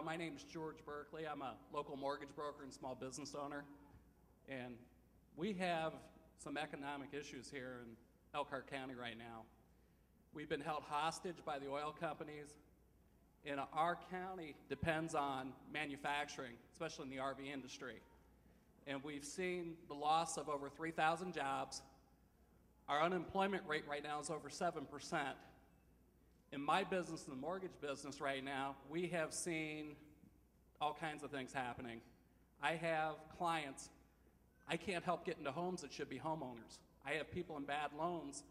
Uh, my name is George Berkeley. I'm a local mortgage broker and small business owner. And we have some economic issues here in Elkhart County right now. We've been held hostage by the oil companies, and our county depends on manufacturing, especially in the RV industry. And we've seen the loss of over 3,000 jobs. Our unemployment rate right now is over 7%. In my business, in the mortgage business right now, we have seen all kinds of things happening. I have clients, I can't help get into homes that should be homeowners. I have people in bad loans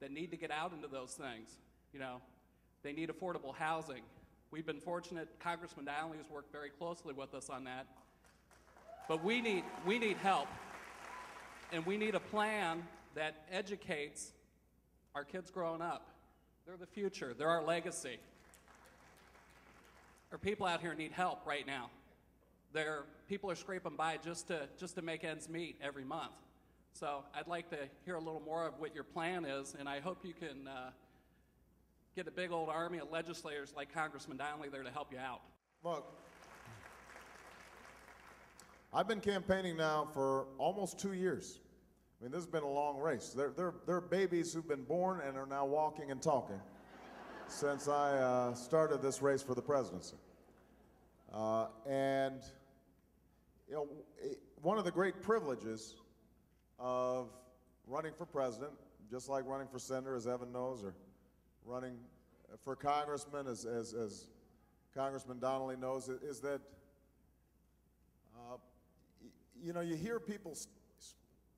that need to get out into those things. You know, they need affordable housing. We've been fortunate, Congressman Donnelly has worked very closely with us on that. But we need, we need help. And we need a plan that educates our kids growing up. They're the future, they're our legacy. Our people out here need help right now. They're, people are scraping by just to, just to make ends meet every month. So I'd like to hear a little more of what your plan is, and I hope you can uh, get a big old army of legislators like Congressman Donnelly there to help you out. Look, I've been campaigning now for almost two years. I mean, this has been a long race. There, there, there are babies who've been born and are now walking and talking since I uh, started this race for the presidency. Uh, and, you know, one of the great privileges of running for president, just like running for senator, as Evan knows, or running for congressman, as, as, as Congressman Donnelly knows, is that, uh, you know, you hear people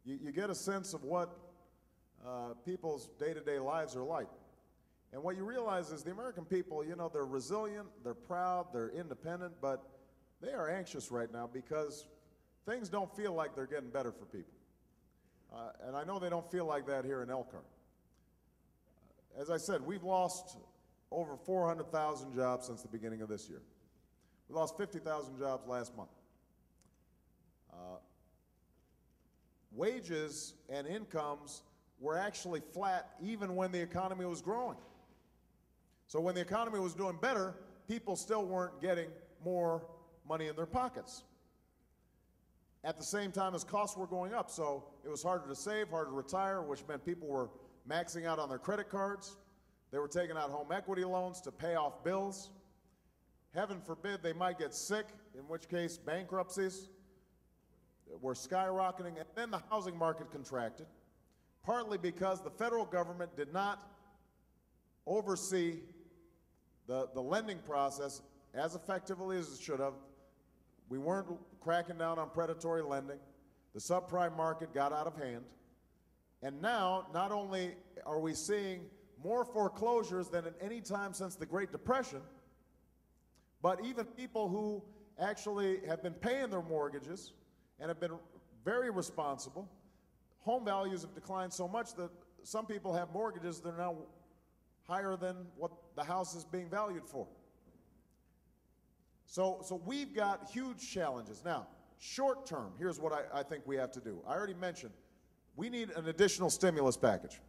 you, you get a sense of what uh, people's day-to-day lives are like. And what you realize is the American people, you know, they're resilient, they're proud, they're independent, but they are anxious right now because things don't feel like they're getting better for people. Uh, and I know they don't feel like that here in Elkhart. As I said, we've lost over 400,000 jobs since the beginning of this year. We lost 50,000 jobs last month. Uh, wages and incomes were actually flat even when the economy was growing. So when the economy was doing better, people still weren't getting more money in their pockets. At the same time as costs were going up, so it was harder to save, harder to retire, which meant people were maxing out on their credit cards. They were taking out home equity loans to pay off bills. Heaven forbid they might get sick, in which case bankruptcies were skyrocketing, and then the housing market contracted, partly because the federal government did not oversee the, the lending process as effectively as it should have. We weren't cracking down on predatory lending. The subprime market got out of hand. And now, not only are we seeing more foreclosures than at any time since the Great Depression, but even people who actually have been paying their mortgages and have been very responsible. Home values have declined so much that some people have mortgages that are now higher than what the house is being valued for. So, so we've got huge challenges. Now, short term, here's what I, I think we have to do. I already mentioned we need an additional stimulus package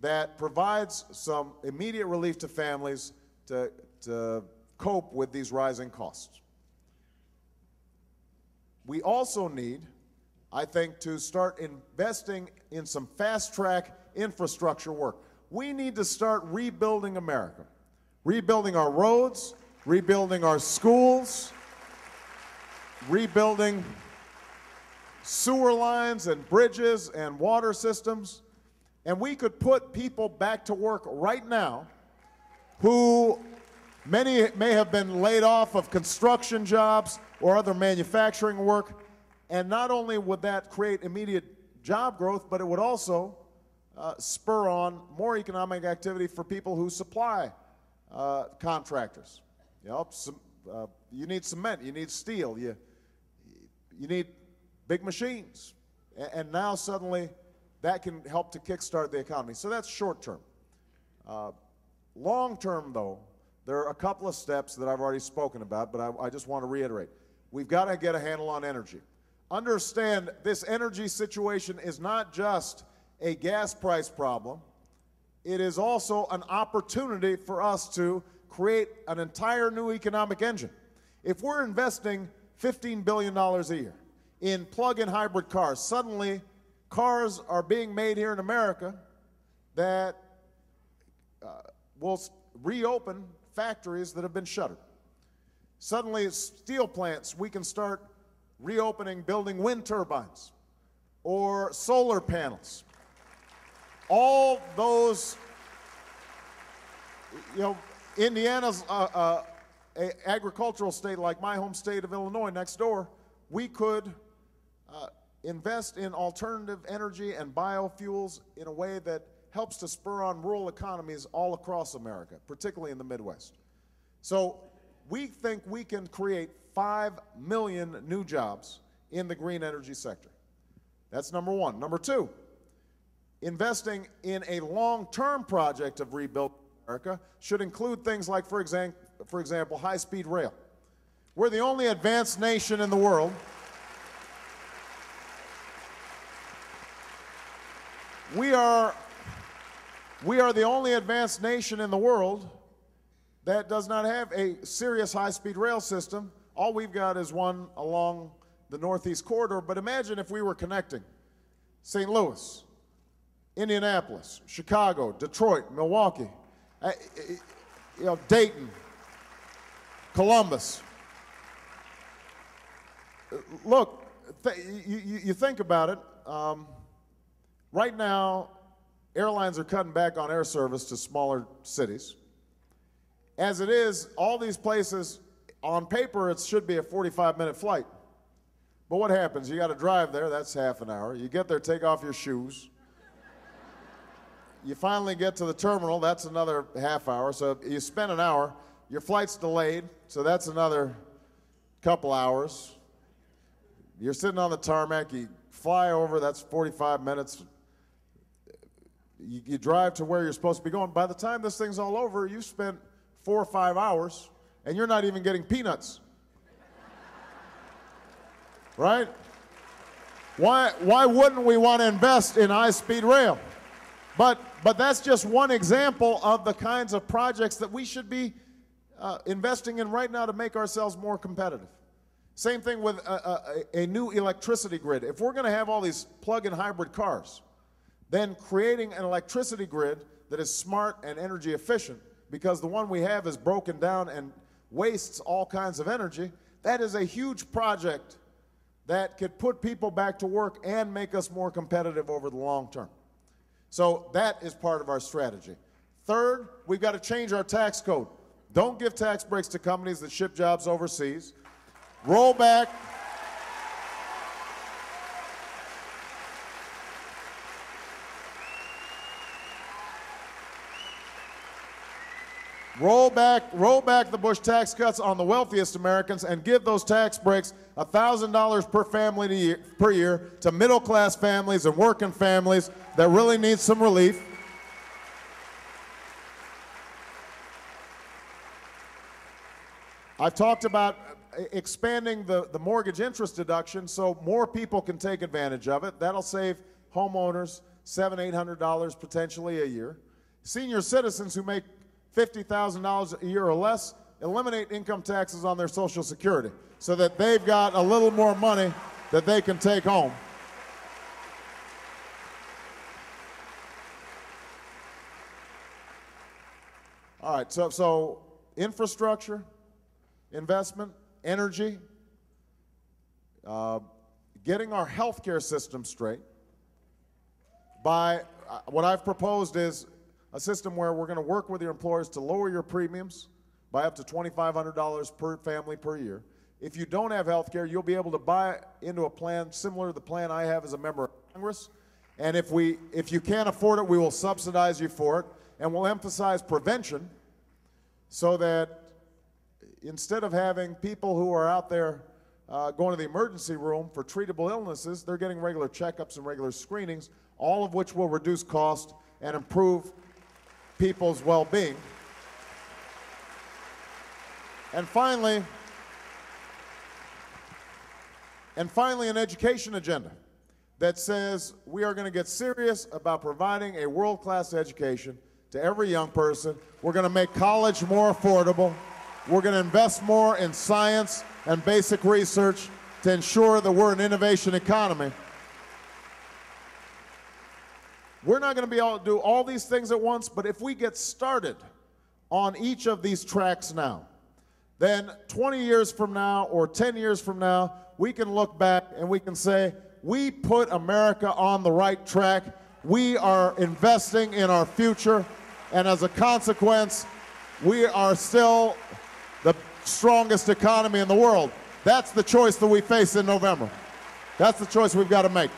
that provides some immediate relief to families to, to cope with these rising costs. We also need, I think, to start investing in some fast track infrastructure work. We need to start rebuilding America, rebuilding our roads, rebuilding our schools, rebuilding sewer lines and bridges and water systems. And we could put people back to work right now who many may have been laid off of construction jobs or other manufacturing work. And not only would that create immediate job growth, but it would also uh, spur on more economic activity for people who supply uh, contractors. You know, some, uh, you need cement, you need steel, you, you need big machines. And, now suddenly that can help to kickstart the economy. So that's short term. Uh, long term, though, there are a couple of steps that I've already spoken about, but I, I just want to reiterate. We've got to get a handle on energy. Understand this energy situation is not just a gas price problem, it is also an opportunity for us to create an entire new economic engine. If we're investing $15 billion a year in plug in hybrid cars, suddenly cars are being made here in America that uh, will reopen factories that have been shuttered. Suddenly, steel plants, we can start reopening building wind turbines or solar panels. All those, you know, Indiana's uh, uh, a agricultural state like my home state of Illinois next door, we could uh, invest in alternative energy and biofuels in a way that helps to spur on rural economies all across America, particularly in the Midwest. So we think we can create 5 million new jobs in the green energy sector. That's number one. Number two, investing in a long-term project of rebuilding America should include things like, for, for example, high-speed rail. We're the only advanced nation in the world. We are, we are the only advanced nation in the world that does not have a serious high-speed rail system. All we've got is one along the Northeast Corridor. But imagine if we were connecting St. Louis, Indianapolis, Chicago, Detroit, Milwaukee, uh, you know, Dayton, Columbus. Look, th- you, you, you think about it. Um, right now, airlines are cutting back on air service to smaller cities. As it is, all these places, on paper, it should be a 45 minute flight. But what happens? You got to drive there, that's half an hour. You get there, take off your shoes. You finally get to the terminal, that's another half hour. So you spend an hour. Your flight's delayed, so that's another couple hours. You're sitting on the tarmac, you fly over, that's 45 minutes. You, you drive to where you're supposed to be going. By the time this thing's all over, you spent four or five hours, and you're not even getting peanuts. Right? Why, why wouldn't we want to invest in high speed rail? But, but that's just one example of the kinds of projects that we should be uh, investing in right now to make ourselves more competitive. Same thing with a, a, a new electricity grid. If we're going to have all these plug in hybrid cars, then creating an electricity grid that is smart and energy efficient, because the one we have is broken down and wastes all kinds of energy, that is a huge project that could put people back to work and make us more competitive over the long term. So that is part of our strategy. Third, we've got to change our tax code. Don't give tax breaks to companies that ship jobs overseas. Roll back. Roll back, roll back the Bush tax cuts on the wealthiest Americans and give those tax breaks $1,000 per family year, per year to middle class families and working families that really need some relief. I've talked about uh, expanding the, the mortgage interest deduction so more people can take advantage of it. That'll save homeowners seven, eight hundred dollars potentially a year. Senior citizens who make fifty thousand dollars a year or less eliminate income taxes on their Social Security so that they've got a little more money that they can take home. All right, so, so infrastructure, investment, energy, uh, getting our healthcare system straight. By uh, what I've proposed is a system where we're going to work with your employers to lower your premiums by up to $2,500 per family per year. If you don't have health care, you'll be able to buy into a plan similar to the plan I have as a member of Congress. And if, we, if you can't afford it, we will subsidize you for it. And we'll emphasize prevention so that instead of having people who are out there uh, going to the emergency room for treatable illnesses, they're getting regular checkups and regular screenings, all of which will reduce cost and improve people's well being. And finally, and finally, an education agenda that says we are going to get serious about providing a world class education to every young person. We're going to make college more affordable. We're going to invest more in science and basic research to ensure that we're an innovation economy. We're not going to be able to do all these things at once, but if we get started on each of these tracks now, then 20 years from now or 10 years from now, we can look back and we can say, we put America on the right track. We are investing in our future, and as a consequence, we are still the strongest economy in the world. That's the choice that we face in November. That's the choice we've got to make.